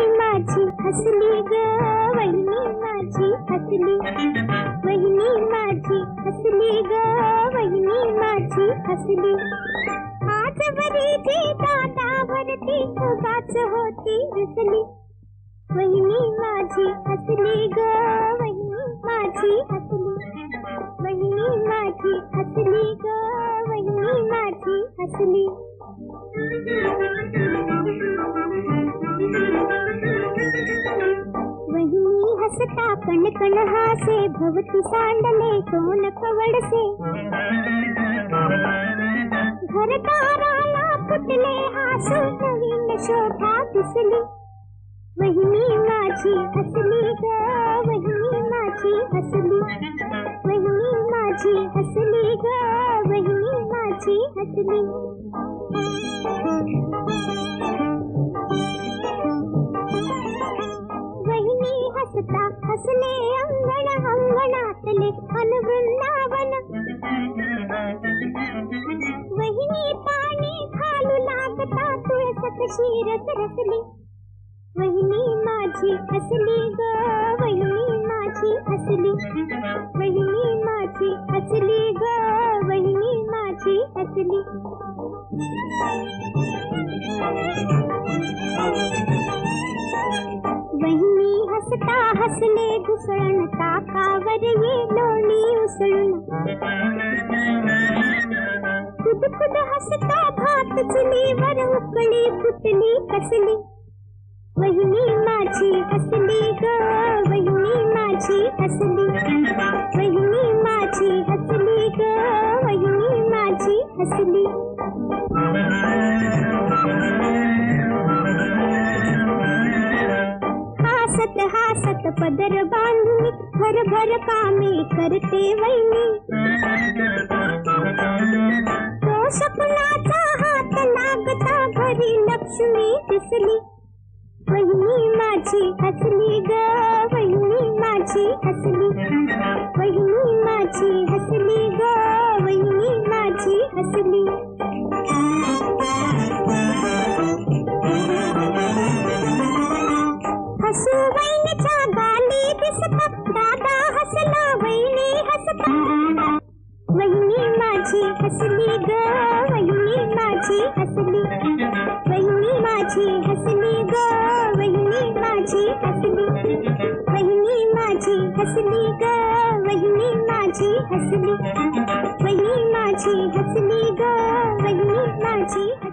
हसली ग, वहिनी माझी हसली. वहिनी माझी हसली ग, वहिनी माझी हसली. आज वरीची दातावरती उगाच होती रुसली वहिनी माझी हसली ग, वहिनी माझी हसली. वहिनी माझी हसली ग, वहिनी माझी हसली. हसता कण कण हासे, भवती सांडले सोन कवडसे घरदाराला फुटले आसू नवीन शोभा दिसली। वहिनी माझी हसली ग, वहिनी माझी हसली वहिनी माझी हसली ग, वहिनी माझी हसली हसले अंगण अंगणातले अनुवृंदावन वहिनी पाणी खालू लागता तुळस कशी रसले वहिनी माझी असली ग वहिनी माझी असली. वहिनी माझी असली ग वहिनी माझी असली. हसता हसले घुसळण ताकावर ये लोणी उसळण खुद खुद हसता भात चुलीवर उकळी फुटली कसली? वहिनी माझी हसली ग वहिनी माझी हसली. वहिनी माझी हसली ग वहिनी माझी हसली. हासत हासत पदर बांधून भर भर कामे करते वैनी तो शकुनाचा हात लागता घरी लक्ष्मी दिसली. वहिनी माझी हसली ग वहिनी माझी हसली. वहिनी माझी हसली ग वहिनी माझी हसली. वहिनी हसता वहिनी माझी हसली ग वहिनी माझी हसली वहिनी माझी हसली ग वहिनी माझी हसली वहिनी माझी हसली ग वहिनी माझी हसली वहिनी माझी हसली ग वहिनी माझी हसली